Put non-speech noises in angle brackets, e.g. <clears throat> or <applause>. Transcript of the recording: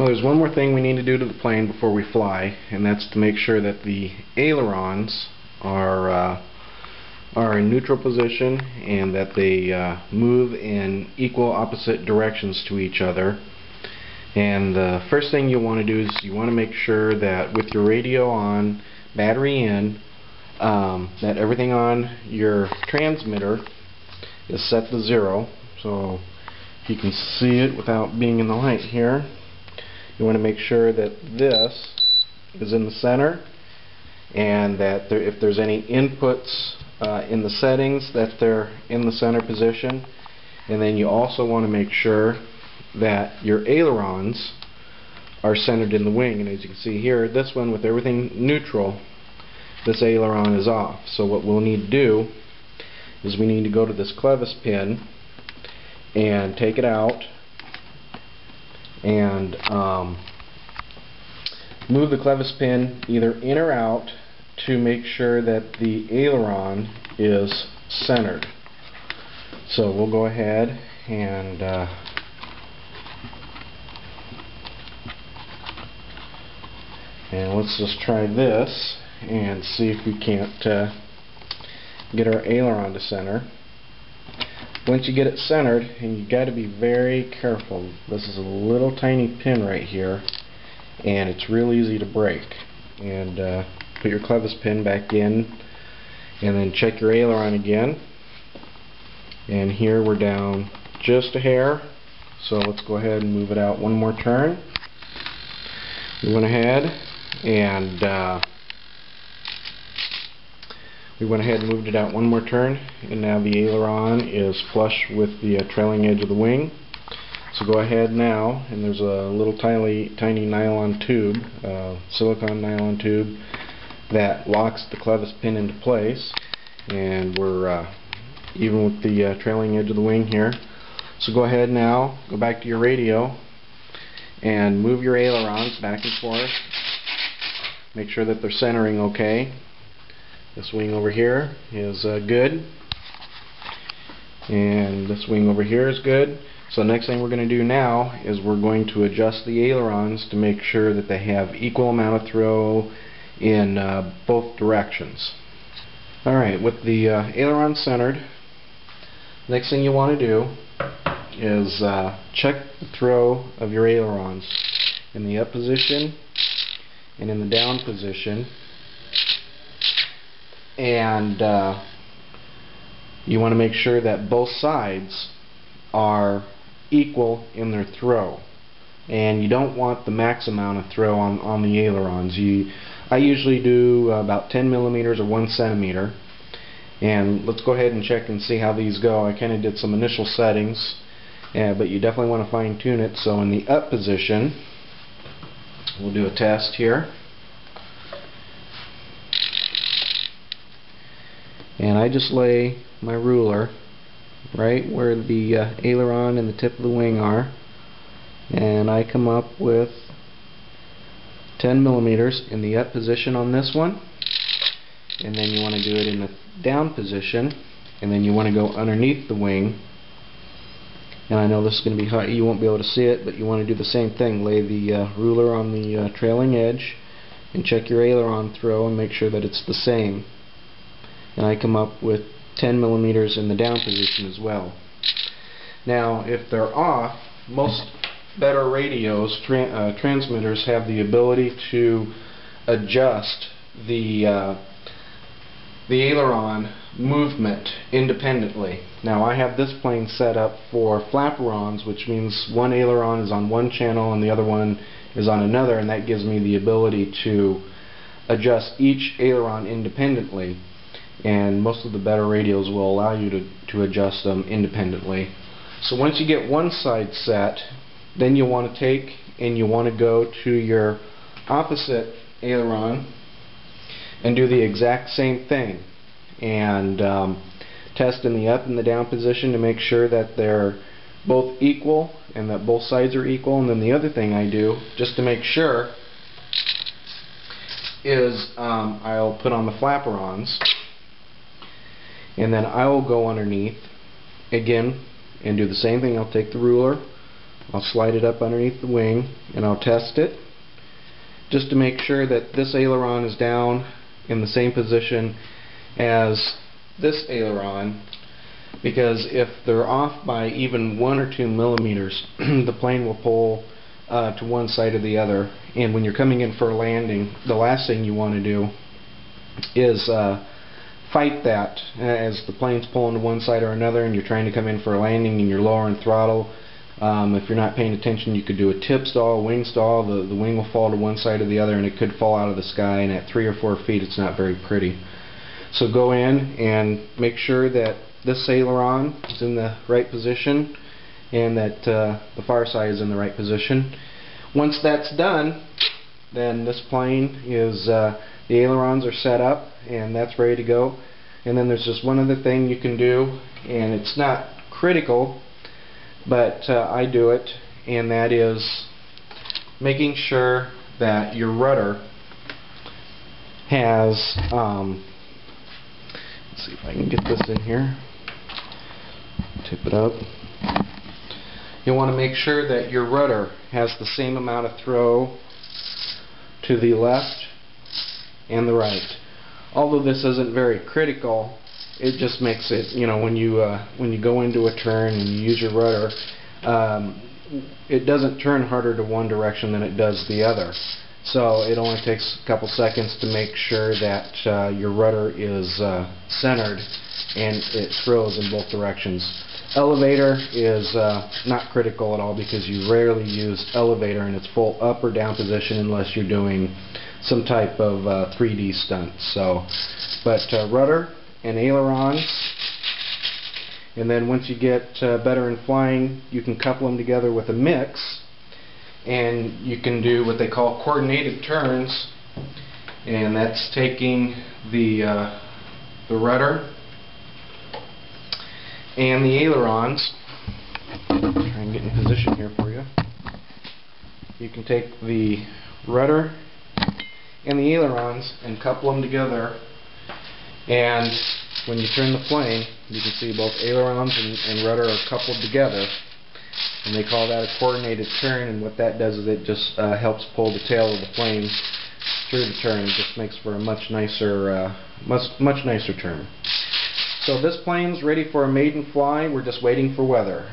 Well, there's one more thing we need to do to the plane before we fly, and that's to make sure that the ailerons are uh, are in neutral position and that they uh, move in equal opposite directions to each other. And the first thing you want to do is you want to make sure that with your radio on, battery in, um, that everything on your transmitter is set to zero. So you can see it without being in the light here. You want to make sure that this is in the center and that there, if there's any inputs uh, in the settings that they're in the center position. And then you also want to make sure that your ailerons are centered in the wing. And as you can see here this one with everything neutral this aileron is off. So what we'll need to do is we need to go to this clevis pin and take it out and um, move the clevis pin either in or out to make sure that the aileron is centered. So we'll go ahead and uh, and let's just try this and see if we can't uh, get our aileron to center. Once you get it centered, and you got to be very careful. This is a little tiny pin right here, and it's real easy to break. And uh, put your clevis pin back in and then check your aileron again and here we're down just a hair so let's go ahead and move it out one more turn we went ahead and uh, we went ahead and moved it out one more turn and now the aileron is flush with the uh, trailing edge of the wing. So go ahead now and there's a little tiny tiny nylon tube uh, silicone nylon tube that locks the clevis pin into place. And we're uh, even with the uh, trailing edge of the wing here. So go ahead now go back to your radio and move your ailerons back and forth. Make sure that they're centering okay this wing over here is uh, good. And this wing over here is good. So next thing we're going to do now is we're going to adjust the ailerons to make sure that they have equal amount of throw in uh, both directions. Alright, with the uh, aileron centered, next thing you want to do is uh, check the throw of your ailerons in the up position and in the down position and uh, you want to make sure that both sides are equal in their throw and you don't want the max amount of throw on, on the ailerons. You I usually do about 10 millimeters or 1 centimeter and let's go ahead and check and see how these go. I kind of did some initial settings uh, but you definitely want to fine tune it so in the up position we'll do a test here and I just lay my ruler right where the uh, aileron and the tip of the wing are. And I come up with 10 millimeters in the up position on this one. And then you want to do it in the down position. And then you want to go underneath the wing. And I know this is going to be hard you won't be able to see it but you want to do the same thing. Lay the uh, ruler on the uh, trailing edge and check your aileron throw and make sure that it's the same and I come up with 10 millimeters in the down position as well now if they're off most better radios, tra uh, transmitters, have the ability to adjust the uh, the aileron movement independently. Now I have this plane set up for flaperons, which means one aileron is on one channel and the other one is on another, and that gives me the ability to adjust each aileron independently. And most of the better radios will allow you to, to adjust them independently. So once you get one side set, then you want to take and you want to go to your opposite aileron and do the exact same thing. And um, test in the up and the down position to make sure that they're both equal and that both sides are equal. And then the other thing I do just to make sure is um, I'll put on the flaperons and then I will go underneath again and do the same thing. I'll take the ruler I'll slide it up underneath the wing and I'll test it just to make sure that this aileron is down in the same position as this aileron. Because if they're off by even one or two millimeters <clears throat> the plane will pull uh, to one side or the other. And when you're coming in for a landing the last thing you want to do is uh, fight that as the plane's pulling to one side or another and you're trying to come in for a landing and you're lowering throttle um, if you're not paying attention you could do a tip stall, wing stall, the, the wing will fall to one side or the other and it could fall out of the sky and at three or four feet it's not very pretty. So go in and make sure that this aileron is in the right position and that uh, the far side is in the right position. Once that's done then this plane is uh, the ailerons are set up and that's ready to go. And then there's just one other thing you can do and it's not critical but uh, I do it and that is making sure that your rudder has um, let's see if I can get this in here. Tip it up. You want to make sure that your rudder has the same amount of throw to the left and the right although this isn't very critical it just makes it, you know, when you uh, when you go into a turn and you use your rudder, um, it doesn't turn harder to one direction than it does the other. So it only takes a couple seconds to make sure that uh, your rudder is uh, centered and it throws in both directions. Elevator is uh, not critical at all because you rarely use elevator in its full up or down position unless you're doing some type of uh, 3D stunt. So, but uh, rudder and ailerons and then once you get uh, better in flying you can couple them together with a mix and you can do what they call coordinated turns and that's taking the uh, the rudder and the ailerons try and get in position here for you you can take the rudder and the ailerons and couple them together and when you turn the plane, you can see both ailerons and, and rudder are coupled together. And they call that a coordinated turn, and what that does is it just uh, helps pull the tail of the plane through the turn. It just makes for a much nicer, uh, much, much nicer turn. So this plane's ready for a maiden fly. We're just waiting for weather.